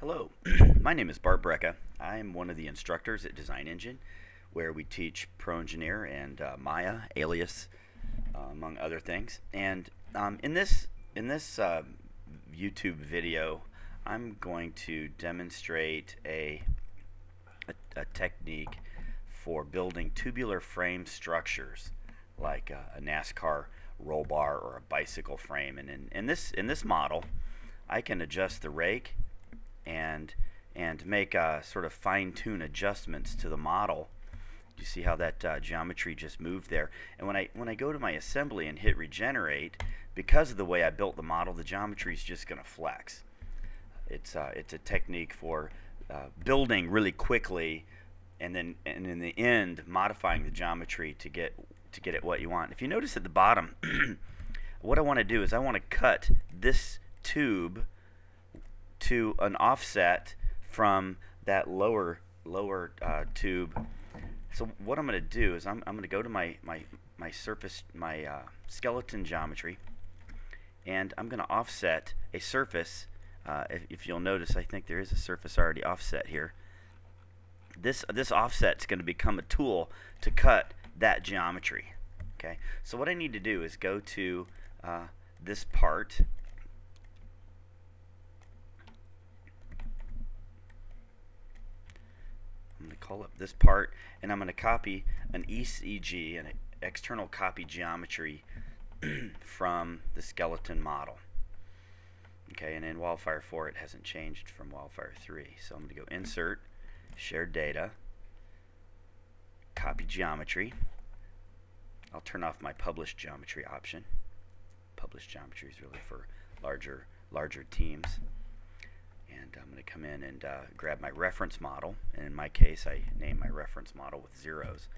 Hello, my name is Bart Brejcha. I am one of the instructors at Design Engine, where we teach ProEngineer and uh, Maya, Alias, uh, among other things. And um, in this in this uh, YouTube video, I'm going to demonstrate a, a, a technique for building tubular frame structures, like a, a NASCAR roll bar or a bicycle frame. And in, in this in this model, I can adjust the rake and and make sort of fine-tune adjustments to the model. You see how that uh, geometry just moved there. And when I when I go to my assembly and hit regenerate, because of the way I built the model, the geometry is just going to flex. It's uh, it's a technique for uh, building really quickly, and then and in the end modifying the geometry to get to get it what you want. If you notice at the bottom, what I want to do is I want to cut this tube to an offset from that lower lower uh, tube. So what I'm going to do is I'm, I'm going to go to my, my, my surface, my uh, skeleton geometry, and I'm going to offset a surface. Uh, if, if, you'll notice, I think there is a surface already offset here. This, this offset is going to become a tool to cut that geometry. Okay, so what I need to do is go to uh, this part I'm going to call up this part and I'm going to copy an ECG, an external copy geometry from the skeleton model. Okay, and in Wildfire 4 it hasn't changed from Wildfire 3. So I'm going to go Insert, Shared Data, Copy Geometry. I'll turn off my Publish Geometry option. Publish Geometry is really for larger, larger teams and I'm going to come in and uh, grab my reference model and in my case I name my reference model with zeros.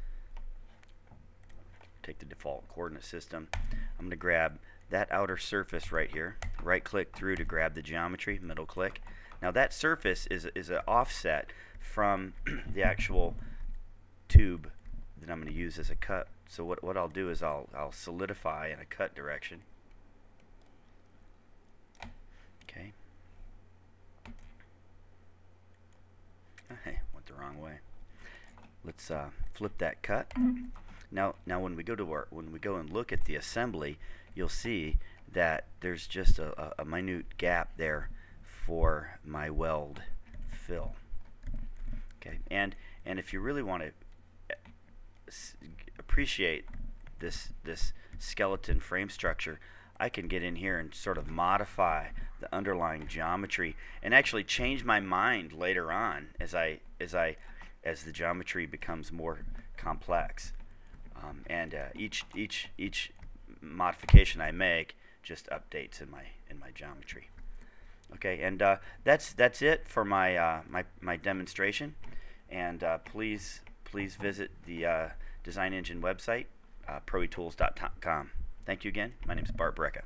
Take the default coordinate system. I'm going to grab that outer surface right here. Right click through to grab the geometry middle click. Now that surface is, is an offset from the actual tube that I'm going to use as a cut. So what, what I'll do is I'll, I'll solidify in a cut direction. Okay Hey, went the wrong way. Let's uh, flip that cut. Now, now when we go to our, when we go and look at the assembly, you'll see that there's just a, a minute gap there for my weld fill. Okay, and and if you really want to uh, appreciate this this skeleton frame structure, I can get in here and sort of modify the underlying geometry and actually change my mind later on as I as I as the geometry becomes more complex. Um, and uh, each each each modification I make just updates in my in my geometry. Okay, and uh, that's that's it for my uh, my my demonstration. And uh, please please visit the uh, Design Engine website, uh, proetools.com. Thank you again. My name is Bart Brejcha.